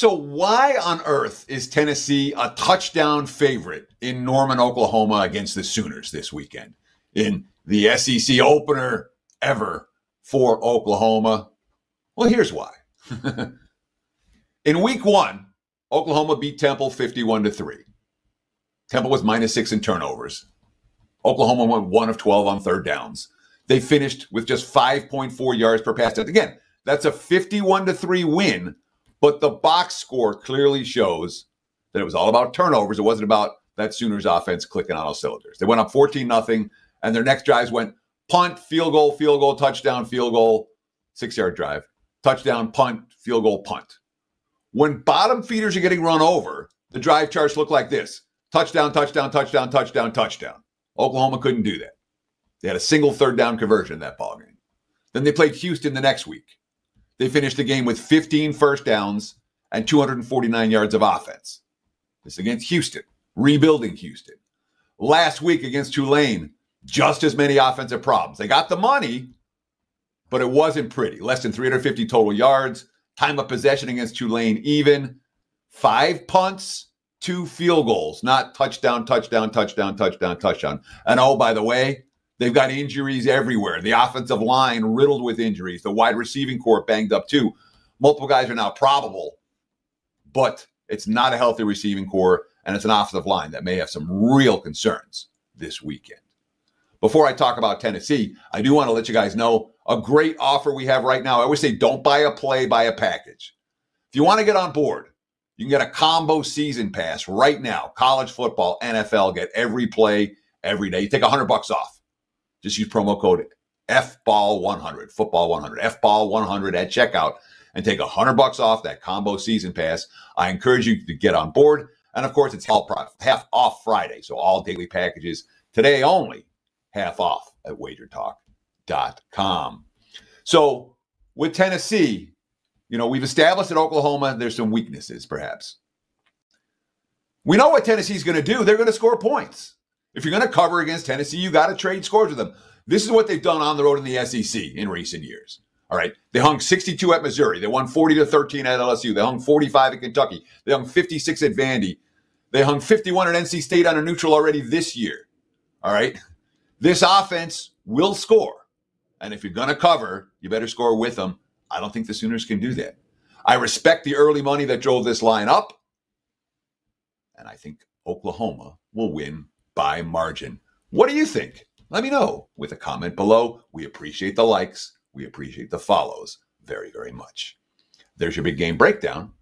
So, why on earth is Tennessee a touchdown favorite in Norman, Oklahoma against the Sooners this weekend in the SEC opener ever for Oklahoma? Well, here's why. in week one, Oklahoma beat Temple 51 to 3. Temple was minus six in turnovers. Oklahoma went one of 12 on third downs. They finished with just 5.4 yards per pass. Again, that's a 51 to 3 win but the box score clearly shows that it was all about turnovers. It wasn't about that Sooners offense clicking on all cylinders. They went up 14 nothing, and their next drives went punt, field goal, field goal, touchdown, field goal, six yard drive, touchdown, punt, field goal, punt. When bottom feeders are getting run over, the drive charts look like this touchdown, touchdown, touchdown, touchdown, touchdown. Oklahoma couldn't do that. They had a single third down conversion in that ballgame. Then they played Houston the next week. They finished the game with 15 first downs and 249 yards of offense. This against Houston, rebuilding Houston. Last week against Tulane, just as many offensive problems. They got the money, but it wasn't pretty. Less than 350 total yards. Time of possession against Tulane, even. Five punts, two field goals, not touchdown, touchdown, touchdown, touchdown, touchdown. And oh, by the way, They've got injuries everywhere. The offensive line riddled with injuries. The wide receiving corps banged up too. Multiple guys are now probable, but it's not a healthy receiving corps, and it's an offensive line that may have some real concerns this weekend. Before I talk about Tennessee, I do want to let you guys know a great offer we have right now. I always say don't buy a play, buy a package. If you want to get on board, you can get a combo season pass right now. College football, NFL, get every play every day. You take 100 bucks off. Just use promo code FBALL100, football 100, FBALL100 at checkout and take a hundred bucks off that combo season pass. I encourage you to get on board. And of course, it's half off Friday. So all daily packages today only half off at wagertalk.com. So with Tennessee, you know, we've established at Oklahoma there's some weaknesses, perhaps. We know what Tennessee's going to do. They're going to score points. If you're going to cover against Tennessee, you got to trade scores with them. This is what they've done on the road in the SEC in recent years. All right. They hung 62 at Missouri. They won 40 to 13 at LSU. They hung 45 at Kentucky. They hung 56 at Vandy. They hung 51 at NC State on a neutral already this year. All right. This offense will score. And if you're going to cover, you better score with them. I don't think the Sooners can do that. I respect the early money that drove this line up. And I think Oklahoma will win by margin. What do you think? Let me know with a comment below. We appreciate the likes, we appreciate the follows very, very much. There's your big game breakdown.